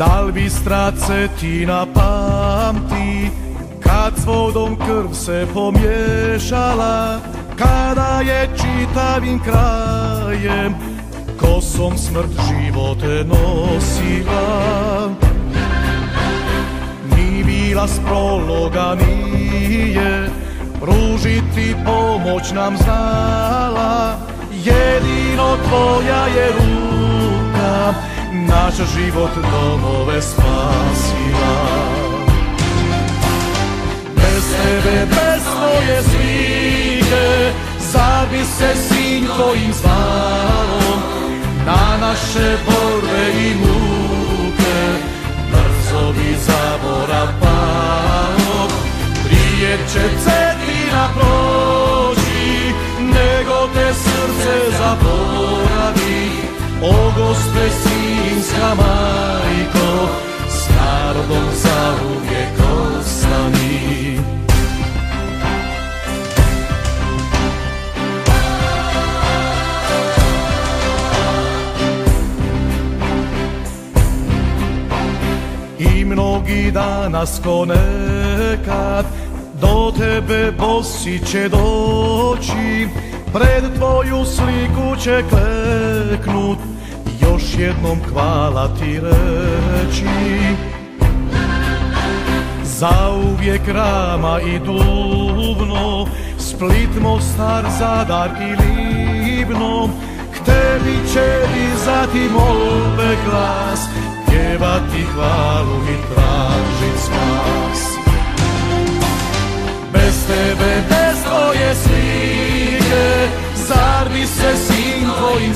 Da li Bistra Cetina pamti Kad s vodom krv se pomiješala Kada je čitavim krajem Kosom smrt živote nosila. Ni bila s prologa nije Pružiti pomoć nam znala Jedino tvoja je ruka Naš život domove spasila Bez tebe, bez tvoje slike Zar bi se sin tvojim zvalom Na naše borbe O gospe sinska majko S narodom zauvijek ostani I mnogi danas ko nekad Do tebe bosi će doći Pred tvoju sliku će kleknut Još jednom hvala ti reći. Za uvijek rama i duvno Split, Mostar, Zadar i Livno K tebi će dizati molbe glas Pjevati hvalu i tražit spas. Bez tebe, bez tvoje slike Zar bi se sin tvojim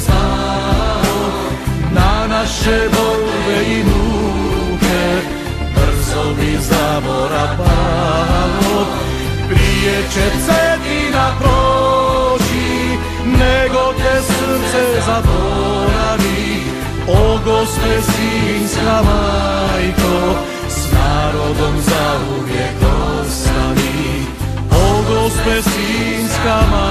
bi zaborav palo Prije će cetina proći Nego te srce zaboravi O gospe sinska majko S narodom zauvijek ostani O gospe sinska majko